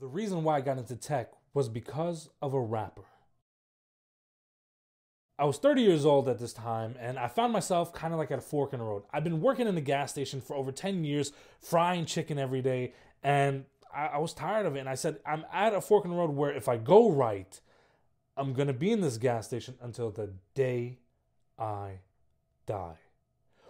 The reason why I got into tech was because of a rapper. I was 30 years old at this time, and I found myself kind of like at a fork in the road. I've been working in a gas station for over 10 years, frying chicken every day, and I, I was tired of it. And I said, I'm at a fork in the road where if I go right, I'm to be in this gas station until the day I die.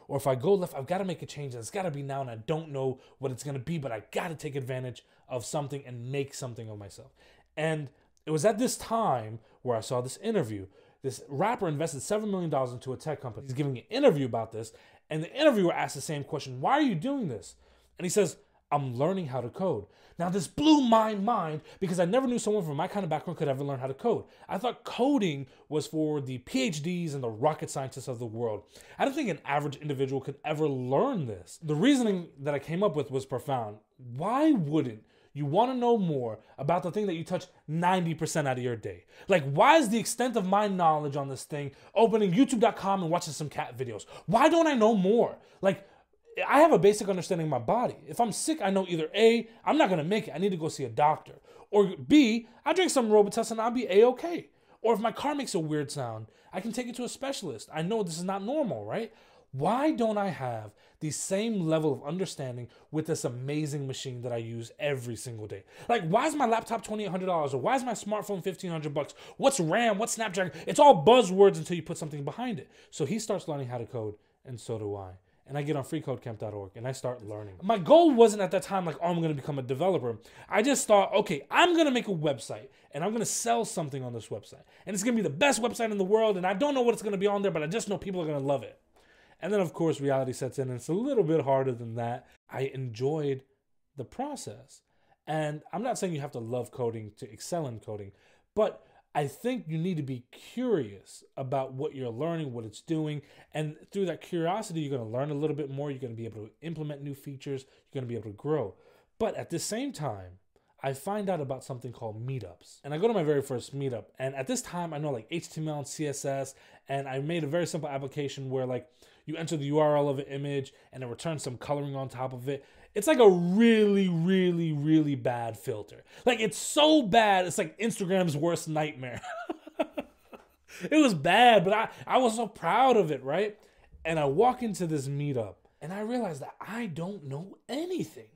Or if I go left, I've got to make a change. It's got to be now, and I don't know what it's going to be, but I got to take advantage of something and make something of myself. And it was at this time where I saw this interview. This rapper invested $7 million into a tech company. He's giving an interview about this, and the interviewer asked the same question Why are you doing this? And he says, I'm learning how to code. Now, this blew my mind because I never knew someone from my kind of background could ever learn how to code. I thought coding was for the PhDs and the rocket scientists of the world. I don't think an average individual could ever learn this. The reasoning that I came up with was profound. Why wouldn't you want to know more about the thing that you touch 90% out of your day. Like, why is the extent of my knowledge on this thing opening youtube.com and watching some cat videos? Why don't I know more? Like, I have a basic understanding of my body. If I'm sick, I know either A, I'm not gonna make it, I need to go see a doctor. Or B, I drink some Robitussin and I'll be A-okay. Or if my car makes a weird sound, I can take it to a specialist. I know this is not normal, right? Why don't I have the same level of understanding with this amazing machine that I use every single day? Like, why is my laptop $2,800 or why is my smartphone 1500 bucks? What's RAM? What's Snapdragon? It's all buzzwords until you put something behind it. So he starts learning how to code, and so do I and I get on freecodecamp.org and I start learning. My goal wasn't at that time like, oh, I'm going to become a developer. I just thought, okay, I'm going to make a website and I'm going to sell something on this website. And it's going to be the best website in the world. And I don't know what it's going to be on there, but I just know people are going to love it. And then, of course, reality sets in and it's a little bit harder than that. I enjoyed the process. And I'm not saying you have to love coding to excel in coding, but I think you need to be curious about what you're learning, what it's doing. And through that curiosity, you're going to learn a little bit more. You're going to be able to implement new features. You're going to be able to grow. But at the same time, I find out about something called meetups. And I go to my very first meetup. And at this time, I know like HTML and CSS. And I made a very simple application where like you enter the URL of an image and it returns some coloring on top of it. It's like a really, really, really bad filter. Like it's so bad, it's like Instagram's worst nightmare. it was bad, but I, I was so proud of it, right? And I walk into this meetup and I realize that I don't know anything.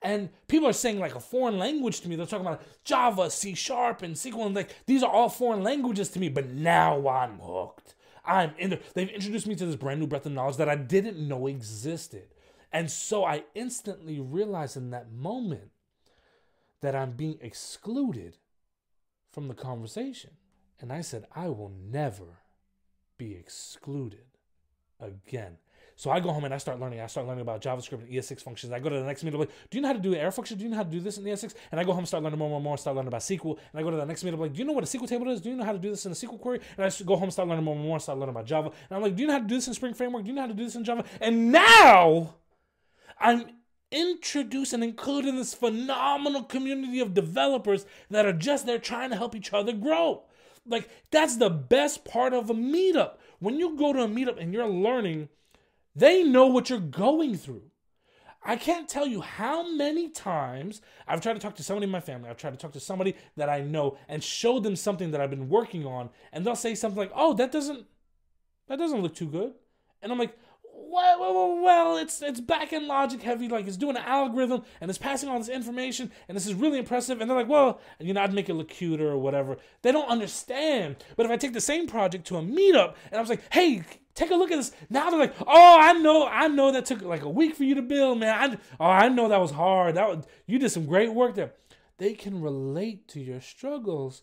And people are saying like a foreign language to me. They're talking about Java, C Sharp, and SQL. And like these are all foreign languages to me, but now I'm hooked. I'm in there. They've introduced me to this brand new breadth of knowledge that I didn't know existed. And so I instantly realized in that moment that I'm being excluded from the conversation. And I said, I will never be excluded again. So I go home and I start learning. I start learning about JavaScript and ES6 functions. I go to the next meetup. like, do you know how to do arrow function? Do you know how to do this in ES6? And I go home and start learning more and more, more, start learning about SQL. And I go to the next meetup. like, do you know what a SQL table is? Do you know how to do this in a SQL query? And I go home and start learning more and more, start learning about Java. And I'm like, do you know how to do this in Spring Framework? Do you know how to do this in Java? And now I'm introduced and included in this phenomenal community of developers that are just there trying to help each other grow. Like, that's the best part of a meetup. When you go to a meetup and you're learning, they know what you're going through. I can't tell you how many times I've tried to talk to somebody in my family. I've tried to talk to somebody that I know and show them something that I've been working on, and they'll say something like, "Oh, that doesn't, that doesn't look too good," and I'm like, well, well, well, it's it's back end logic heavy, like it's doing an algorithm and it's passing all this information, and this is really impressive. And they're like, well, you know, I'd make it look cuter or whatever. They don't understand. But if I take the same project to a meetup and I was like, hey, take a look at this, now they're like, oh, I know, I know that took like a week for you to build, man. I, oh, I know that was hard. That was, you did some great work there. They can relate to your struggles,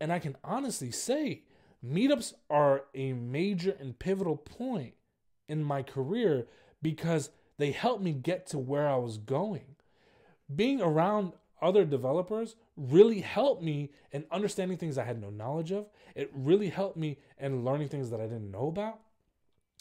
and I can honestly say, meetups are a major and pivotal point in my career because they helped me get to where I was going. Being around other developers really helped me in understanding things I had no knowledge of. It really helped me in learning things that I didn't know about.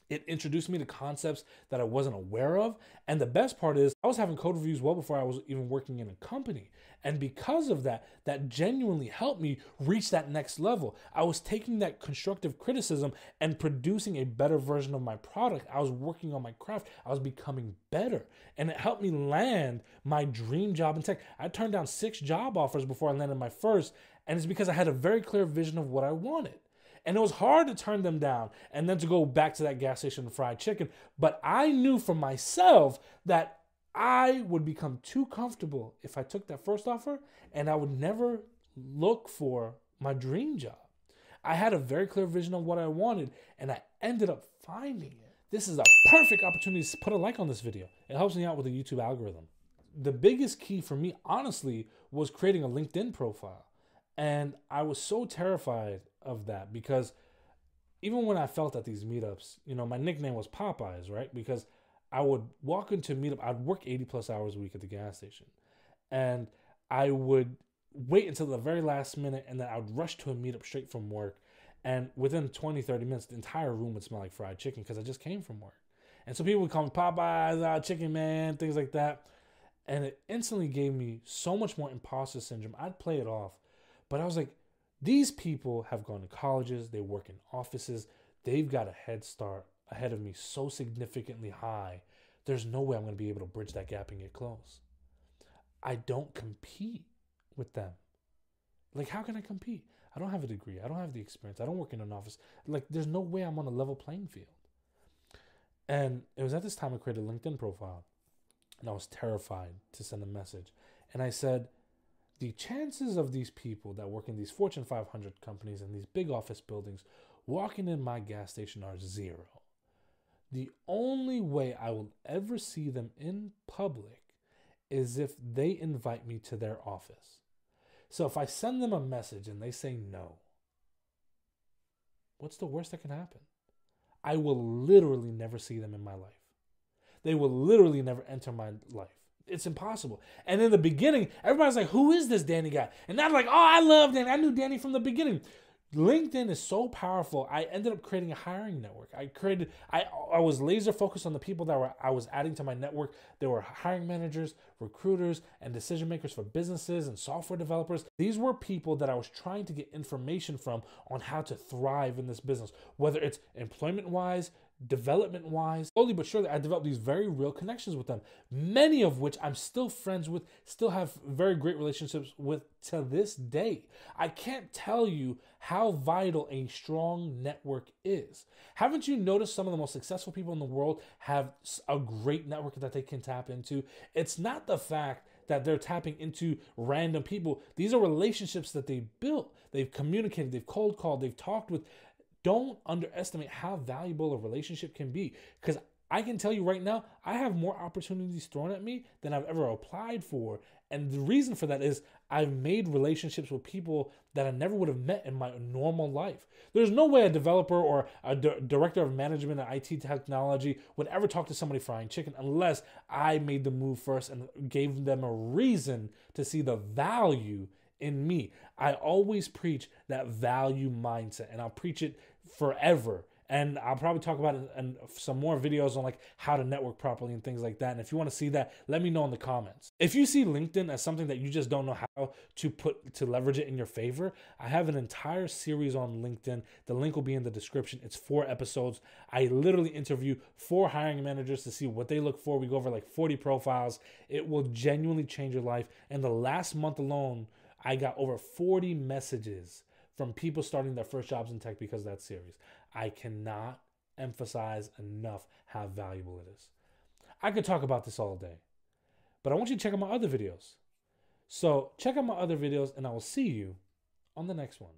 It introduced me to concepts that I wasn't aware of. And the best part is, I was having code reviews well before I was even working in a company. And because of that, that genuinely helped me reach that next level. I was taking that constructive criticism and producing a better version of my product. I was working on my craft. I was becoming better. And it helped me land my dream job in tech. I turned down six job offers before I landed my first. And it's because I had a very clear vision of what I wanted. And it was hard to turn them down and then to go back to that gas station fried chicken. But I knew for myself that I would become too comfortable if I took that first offer and I would never look for my dream job. I had a very clear vision of what I wanted and I ended up finding it. This is a perfect opportunity to put a like on this video. It helps me out with the YouTube algorithm. The biggest key for me, honestly, was creating a LinkedIn profile. And I was so terrified of that because even when I felt at these meetups, you know, my nickname was Popeyes, right? Because I would walk into a meetup, I'd work 80 plus hours a week at the gas station. And I would wait until the very last minute and then I would rush to a meetup straight from work. And within 20, 30 minutes, the entire room would smell like fried chicken because I just came from work. And so people would call me Popeyes, uh, chicken man, things like that. And it instantly gave me so much more imposter syndrome. I'd play it off but I was like, these people have gone to colleges, they work in offices, they've got a head start ahead of me so significantly high. There's no way I'm going to be able to bridge that gap and get close. I don't compete with them. Like, how can I compete? I don't have a degree. I don't have the experience. I don't work in an office. Like, there's no way I'm on a level playing field. And it was at this time I created a LinkedIn profile. And I was terrified to send a message. And I said, the chances of these people that work in these Fortune 500 companies and these big office buildings walking in my gas station are zero. The only way I will ever see them in public is if they invite me to their office. So if I send them a message and they say no, what's the worst that can happen? I will literally never see them in my life. They will literally never enter my life it's impossible. And in the beginning, everybody's like, "Who is this Danny guy?" And I'm like, "Oh, I love Danny. I knew Danny from the beginning." LinkedIn is so powerful. I ended up creating a hiring network. I created I I was laser focused on the people that were I was adding to my network. There were hiring managers, recruiters, and decision makers for businesses and software developers. These were people that I was trying to get information from on how to thrive in this business, whether it's employment wise, development wise. Slowly but surely, I developed these very real connections with them, many of which I'm still friends with, still have very great relationships with to this day. I can't tell you how vital a strong network is. Haven't you noticed some of the most successful people in the world have a great network that they can tap into? It's not the fact that they're tapping into random people. These are relationships that they built. They've communicated, they've cold called, they've talked with don't underestimate how valuable a relationship can be. Because I can tell you right now, I have more opportunities thrown at me than I've ever applied for. And the reason for that is I've made relationships with people that I never would have met in my normal life. There's no way a developer or a d- director of management and IT technology would ever talk to somebody frying chicken unless I made the move first and gave them a reason to see the value in me. I always preach that value mindset and I'll preach it forever. And I'll probably talk about it in some more videos on like how to network properly and things like that. And if you want to see that, let me know in the comments. If you see LinkedIn as something that you just don't know how to put to leverage it in your favor, I have an entire series on LinkedIn. The link will be in the description. It's four episodes. I literally interview four hiring managers to see what they look for. We go over like 40 profiles. It will genuinely change your life. And the last month alone, I got over 40 messages from people starting their first jobs in tech because of that series. I cannot emphasize enough how valuable it is. I could talk about this all day, but I want you to check out my other videos. So check out my other videos, and I will see you on the next one.